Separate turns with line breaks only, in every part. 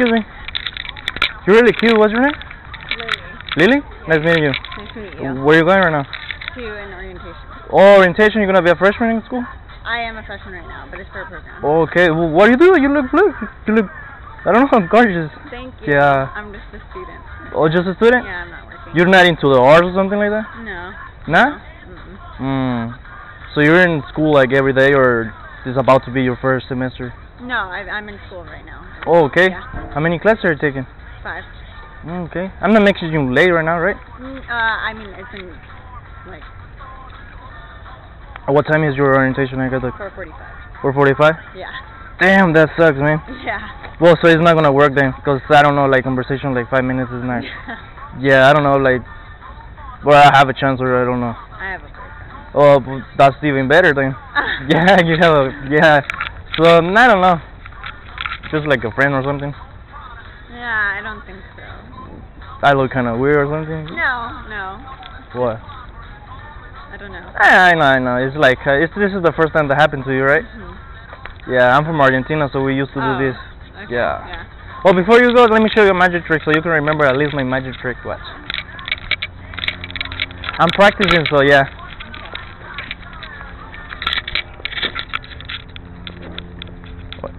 excuse me. You're really cute. What's your name?
Lily.
Lily? Nice meeting you.
Nice to meet you.
Where are you going right now?
To an orientation.
Oh, orientation. You're gonna be a freshman in school?
I am a freshman right now, but it's for a program.
Okay. Well, what do you do? You look blue. You look. I don't know. Gorgeous.
Thank you.
Yeah.
I'm just a student.
Oh, just a student?
Yeah, I'm not working.
You're not into the arts or something like that?
No.
Nah?
Mm-mm.
Hmm. So you're in school like every day, or is about to be your first semester?
No, I, I'm in school right now.
Oh, okay.
Yeah.
How many classes are you taking?
Five.
Okay. I'm not making you late right now, right?
Mm, uh, I mean, it's in like
What time is your orientation? I got the
4:45.
4:45.
Yeah.
Damn, that sucks, man.
Yeah.
Well, so it's not gonna work then, cause I don't know, like conversation like five minutes is not. Yeah, I don't know, like. Well, I have a chance, or I don't know.
I have a
Oh, that's even better then. Yeah, you have a yeah. So I don't know. Just like a friend or something.
Yeah, I don't think so.
I look kind of weird or something.
No, no.
What?
I don't know.
I, I know, I know. It's like uh, it's this is the first time that happened to you, right?
Mhm.
Yeah, I'm from Argentina, so we used to
Oh,
do this.
Okay.
Yeah.
Yeah.
Well, before you go, let me show you a magic trick so you can remember at least my magic trick. Watch. I'm practicing, so yeah. Watch.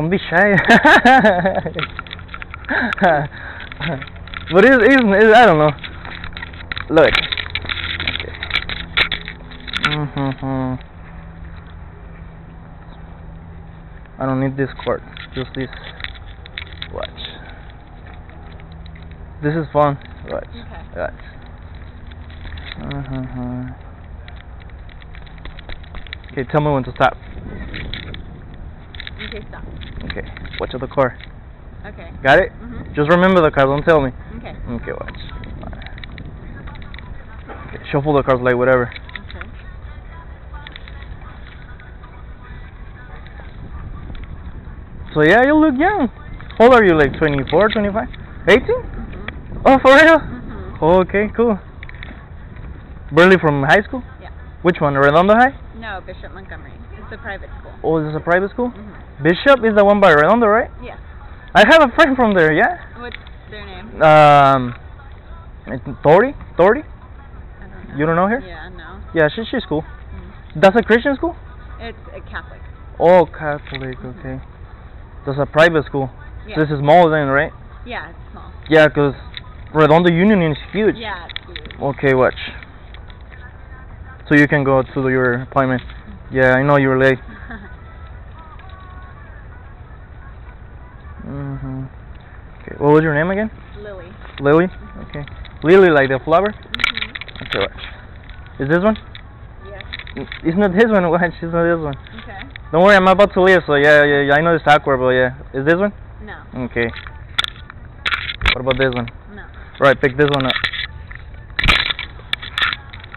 Don't be shy. but it's, it's, it's, I don't know. Look. Okay. Mm-hmm. I don't need this cord, just this. Watch. This is fun. Watch.
Okay.
Watch. Uh-huh. Okay, tell me when to stop.
Okay, stop.
Okay, watch the car.
Okay.
Got it?
Mhm.
Just remember the car, don't tell me.
Okay.
Okay, watch. Okay, shuffle the cards like whatever.
Okay.
So yeah, you look young. How old are you, like 24, 25? 18?
Mhm.
Oh, for real?
Mhm.
Okay, cool. Barely from high school?
Yeah.
Which one, Redondo High?
No, Bishop Montgomery. It's a private school.
Oh, is this a private school?
Mhm.
Bishop is the one by Redondo, right?
Yeah.
I have a friend from there, yeah?
What's their name?
Um, Tori? Tori?
I don't know.
You don't know her?
Yeah, no.
Yeah, she, she's cool.
Mm.
That's a Christian school?
It's a Catholic.
Oh, Catholic, okay. That's a private school.
Yeah.
This is small then, right?
Yeah, it's small.
Yeah, 'cause Redondo Union is huge.
Yeah, it's huge.
Okay, watch. So you can go to your appointment. Yeah, I know you're late. Hmm Okay, what was your name again?
Lily.
Lily? Okay. Lily, like the flower?
Mhm.
Okay, watch. Is this one?
Yes.
N- It's not this one, watch. It's not this one.
Okay.
Don't worry, I'm about to leave, so yeah, yeah, yeah I know it's awkward, but yeah. Is this one?
No.
Okay. What about this one?
No.
Right, pick this one up.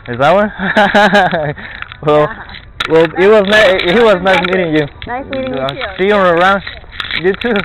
Is that one? well,
Yeah.
well, it was nice. It was nice meeting you.
Nice meeting you too.
See you around. You too.